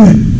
Amen.